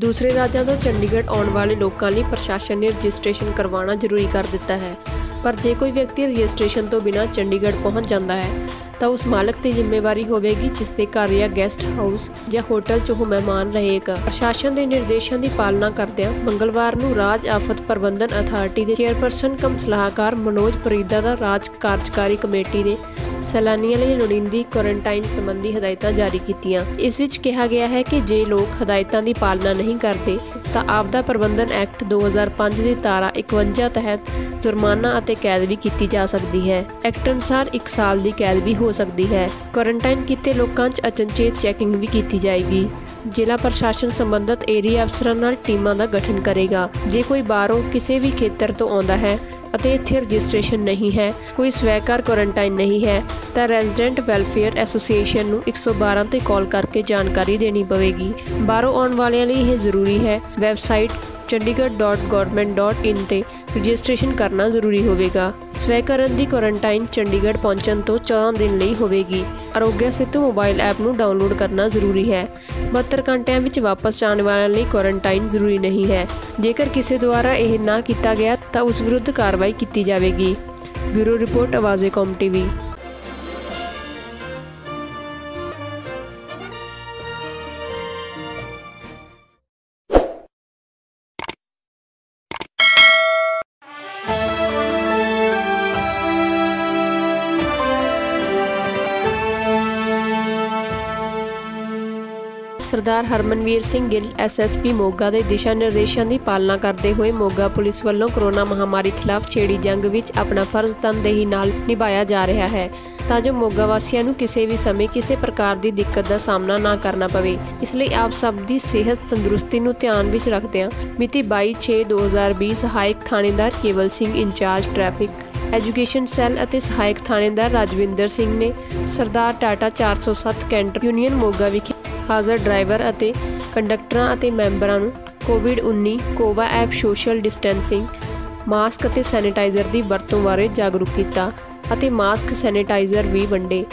ਦੂਸਰੇ ਰਾਜਾਂ ਤੋਂ ਚੰਡੀਗੜ੍ਹ ਆਉਣ ਵਾਲੇ ਲੋਕਾਂ ਲਈ ਪ੍ਰਸ਼ਾਸਨ ਨੇ ਰਜਿਸਟ੍ਰੇਸ਼ਨ ਕਰਵਾਉਣਾ ਜ਼ਰੂਰੀ ਕਰ ਦਿੱਤਾ ਹੈ। ਪਰ ਜੇ ਕੋਈ ਵਿਅਕਤੀ ਰਜਿਸਟ੍ਰੇਸ਼ਨ ਤੋਂ ਬਿਨਾਂ ਚੰਡੀਗੜ੍ਹ ਪਹੁੰਚ ਜਾਂਦਾ ਹੈ ਤਾਂ ਉਸ ਮਾਲਕ ਦੀ ਜ਼ਿੰਮੇਵਾਰੀ ਹੋਵੇਗੀ ਜਿਸ ਦੇ ਘਰ ਜਾਂ ਗੈਸਟ ਹਾਊਸ ਜਾਂ ਹੋਟਲ 'ਚ ਉਹ ਮਹਿਮਾਨ ਰਹੇਗਾ। ਪ੍ਰਸ਼ਾਸਨ ਦੇ ਨਿਰਦੇਸ਼ਾਂ ਦੀ ਪਾਲਣਾ ਕਰਦਿਆਂ ਮੰਗਲਵਾਰ ਨੂੰ ਰਾਜ ਆਫਤ ਪ੍ਰਬੰਧਨ ਅਥਾਰਟੀ ਦੇ ਚੇਅਰਪਰਸਨ ਕਮ ਸਲਾਹਕਾਰ ਮਨੋਜ ਪਰੀਦਾ ਦਾ ਰਾਜ ਕਾਰਜਕਾਰੀ ਕਮੇਟੀ ਨੇ ਸੈਲਾਨੀਆਂ ਲਈ ਲੋੜੀਂਦੀ ਕੁਆਰੰਟਾਈਨ ਸੰਬੰਧੀ ਹਦਾਇਤਾਂ ਜਾਰੀ ਕੀਤੀਆਂ। ਇਸ ਵਿੱਚ ਕਿਹਾ ਗਿਆ ਹੈ ਕਿ ਜੇ ਲੋਕ ਹਦਾਇਤਾਂ ਦੀ ਪਾਲਣਾ ਨਹੀਂ ਕਰਦੇ ਤਾਂ ਆਪਦਾ ਪ੍ਰਬੰਧਨ ਐਕਟ 2005 ਦੀ ਧਾਰਾ 51 ਤਹਿਤ ਜੁਰਮਾਨਾ ਅਤੇ ਕੈਦ ਵੀ ਕੀਤੀ ਜਾ ਸਕਦੀ ਹੈ। ਐਕਟ ਅਨੁਸਾਰ 1 ਸਾਲ ਦੀ ਕੈਦ ਵੀ ਹੋ ਸਕਦੀ ਹੈ। ਕੁਆਰੰਟਾਈਨ ਕੀਤੇ ਲੋਕਾਂ 'ਚ ਅਚਨਚੇਤ ਚੈਕਿੰਗ ਵੀ ਕੀਤੀ ਜਾਏਗੀ। ਜ਼ਿਲ੍ਹਾ ਪ੍ਰਸ਼ਾਸਨ ਸੰਬੰਧਤ ਏਰੀਆ ਅਫਸਰਾਂ ਨਾਲ ਟੀਮਾਂ ਦਾ ਗਠਨ ਕਰੇਗਾ। ਜੇ ਕੋਈ ਬਾਹਰੋਂ ਕਿਸੇ ਵੀ ਖੇਤਰ ਤੋਂ ਆਉਂਦਾ ਹੈ ਅਤੇ ਇੱਥੇ ਰਜਿਸਟ੍ਰੇਸ਼ਨ ਨਹੀਂ ਹੈ, ਕੋਈ ਸਵੈਕਾਰ ਕੁਆਰੰਟਾਈਨ ਨਹੀਂ ਹੈ, ਤਾਂ ਰੈਜ਼ੀਡੈਂਟ ਵੈਲਫੇਅਰ ਐਸੋਸੀਏਸ਼ਨ ਨੂੰ 112 ਤੇ ਕਾਲ ਕਰਕੇ ਜਾਣਕਾਰੀ ਦੇਣੀ ਪਵੇਗੀ। ਬਾਹਰੋਂ ਆਉਣ ਵਾਲਿਆਂ ਲਈ ਇਹ ਜ਼ਰੂਰੀ ਹੈ। ਵੈਬਸਾਈਟ chandigarh.government.in ਤੇ ਰਜਿਸਟ੍ਰੇਸ਼ਨ ਕਰਨਾ ਜ਼ਰੂਰੀ ਹੋਵੇਗਾ। ਸਵੈਕਰਨ ਦੀ ਕੁਆਰੰਟਾਈਨ ਚੰਡੀਗੜ੍ਹ ਪਹੁੰਚਣ ਤੋਂ 14 ਦਿਨ ਲਈ ਹੋਵੇਗੀ। ਆਰੋਗਿਆ ਸੇਤੂ ਮੋਬਾਈਲ ਐਪ ਨੂੰ ਡਾਊਨਲੋਡ ਕਰਨਾ ਜ਼ਰੂਰੀ ਹੈ। 72 ਘੰਟਿਆਂ ਵਿੱਚ ਵਾਪਸ ਜਾਣ ਵਾਲਿਆਂ ਲਈ ਕੁਆਰੰਟਾਈਨ ਜ਼ਰੂਰੀ ਨਹੀਂ ਹੈ। ਜੇਕਰ ਕਿਸੇ ਦੁਆਰਾ ਇਹ ਨਾ ਕੀਤਾ ਗਿਆ ਤਾਂ ਉਸ ਵਿਰੁੱਧ ਕਾਰਵਾਈ ਕੀਤੀ ਜਾਵੇਗੀ। Bureau report, Awaze Qaum TV. Sardar Harmanvir Singh Gill SSP Moga ਦੇ ਦਿਸ਼ਾ ਨਿਰਦੇਸ਼ਾਂ ਦੀ ਪਾਲਣਾ ਕਰਦੇ ਹੋਏ ਮੋਗਾ ਪੁਲਿਸ ਵੱਲੋਂ ਕਰੋਨਾ ਮਹਾਮਾਰੀ ਖਿਲਾਫ ਛੇੜੀ ਜੰਗ ਵਿੱਚ ਆਪਣਾ ਫਰਜ਼ ਤਨਦੇਹੀ ਨਾਲ ਨਿਭਾਇਆ ਜਾ ਰਿਹਾ ਹੈ, ਤਾਂ ਜੋ ਮੋਗਾ ਵਾਸੀਆਂ ਨੂੰ ਕਿਸੇ ਵੀ ਸਮੇਂ ਕਿਸੇ ਪ੍ਰਕਾਰ ਦੀ ਦਿੱਕਤ ਦਾ ਸਾਹਮਣਾ ਨਾ ਕਰਨਾ ਪਵੇ। ਇਸ ਲਈ ਆਪ ਸਭ ਦੀ ਸਿਹਤ ਤੰਦਰੁਸਤੀ ਨੂੰ ਧਿਆਨ ਵਿੱਚ ਰੱਖਦਿਆਂ ਮਿਤੀ 22/6/2020 ਸਹਾਇਕ ਥਾਣੇਦਾਰ Kewal Singh incharge traffic, education cell ਅਤੇ ਸਹਾਇਕ ਥਾਣੇਦਾਰ ਰਾਜਵਿੰਦਰ ਸਿੰਘ ਨੇ ਸਰਦਾਰ ਟਾਟਾ 407 ਕੈਂਟਰ ਯੂਨੀਅਨ ਮੋਗਾ ਵਿਖੇ ਹਾਜ਼ਰ ਡਰਾਈਵਰ ਅਤੇ ਕੰਡਕਟਰਾਂ ਅਤੇ ਮੈਂਬਰਾਂ ਨੂੰ ਕੋਵਿਡ-19 COVA app social distancing, mask ਅਤੇ ਸੈਨੀਟਾਈਜ਼ਰ ਦੀ ਵਰਤੋਂ ਬਾਰੇ ਜਾਗਰੂਕ ਕੀਤਾ ਅਤੇ ਮਾਸਕ ਸੈਨੀਟਾਈਜ਼ਰ ਵੀ ਵੰਡੇ।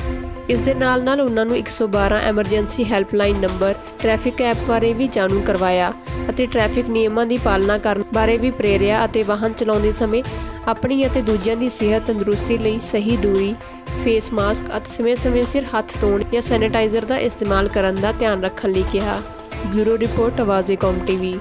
ਇਸ ਦੇ ਨਾਲ ਨਾਲ ਉਹਨਾਂ ਨੂੰ 112 emergency helpline number, traffic app ਬਾਰੇ ਵੀ ਜਾਣੂ ਕਰਵਾਇਆ ਅਤੇ ਟ੍ਰੈਫਿਕ ਨਿਯਮਾਂ ਦੀ ਪਾਲਣਾ ਕਰਨ ਬਾਰੇ ਵੀ ਪ੍ਰੇਰਿਆ ਅਤੇ ਵਾਹਨ ਚਲਾਉਂਦੇ ਸਮੇਂ ਆਪਣੀ ਅਤੇ ਦੂਜਿਆਂ ਦੀ ਸਿਹਤ ਤੰਦਰੁਸਤੀ ਲਈ ਸਹੀ ਦੂਰੀ ਫੇਸ ਮਾਸਕ ਅਤੇ ਸਮੇਂ-ਸਮੇਂ ਸਿਰ ਹੱਥ ਧੋਣ ਜਾਂ ਸੈਨੀਟਾਈਜ਼ਰ ਦਾ ਇਸਤੇਮਾਲ ਕਰਨ ਦਾ ਧਿਆਨ ਰੱਖਣ ਲਈ ਕਿਹਾ। Bureau report Awaze Qaum TV.